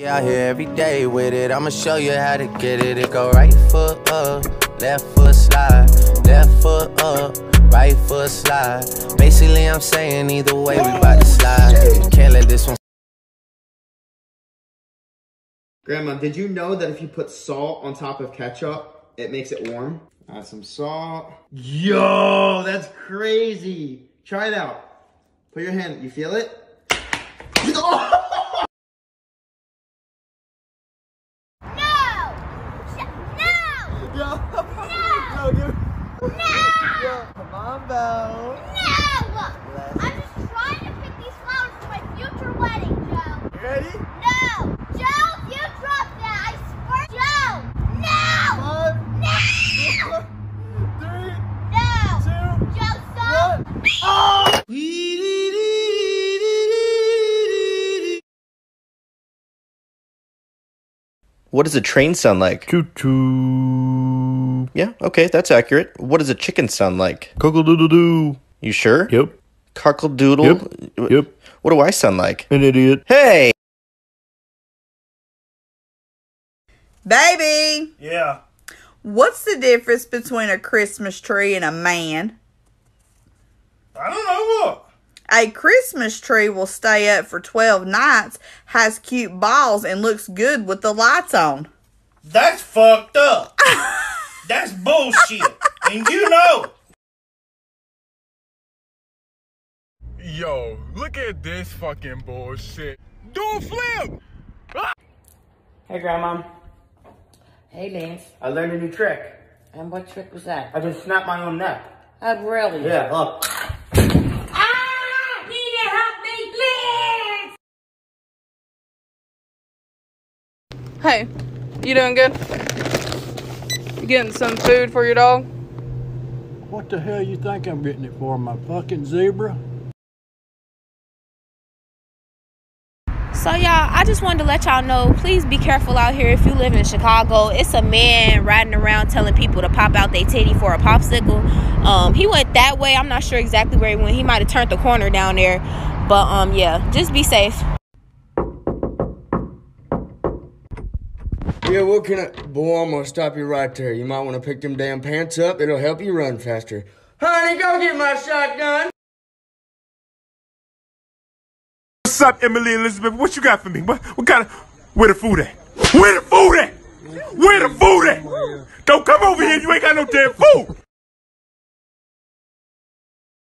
Yeah, here every day with it. I'ma show you how to get it. It go right foot up, left foot slide, left foot up, right foot slide. Basically, I'm saying either way, we bout to slide. Can't let this one. Grandma, did you know that if you put salt on top of ketchup, it makes it warm? Add some salt. Yo, that's crazy. Try it out. Put your hand, you feel it? Oh! No! No, dude. No! Come on, Belle. No! What does a train sound like? Choo choo. Yeah, okay, that's accurate. What does a chicken sound like? Cockle doodle doo. You sure? Yep. Cockle doodle? Yep. Yep. What do I sound like? An idiot. Hey! Baby, Yeah. what's the difference between a Christmas tree and a man? I don't know what. A Christmas tree will stay up for 12 nights, has cute balls, and looks good with the lights on. That's fucked up. That's bullshit. and you know. Yo, look at this fucking bullshit. Do a flip! Hey, Grandma. Hey, Lance. I learned a new trick. And what trick was that? I just snapped my own neck. Oh, really? Yeah, look. Ah! Need to help me, please! Hey, you doing good? You getting some food for your dog? What the hell you think I'm getting it for? My fucking zebra? So y'all, I just wanted to let y'all know, please be careful out here if you live in Chicago. It's a man riding around telling people to pop out their titty for a popsicle. Um, he went that way. I'm not sure exactly where he went. He might have turned the corner down there. But um, yeah, just be safe. Yeah, what can I... Boy, I'm gonna stop you right there. You might want to pick them damn pants up. It'll help you run faster. Honey, go get my shotgun! What's up, Emily Elizabeth? What you got for me? What, what kind of... Where the food at? Where the food at? Where the food at? Don't come over here. You ain't got no damn food.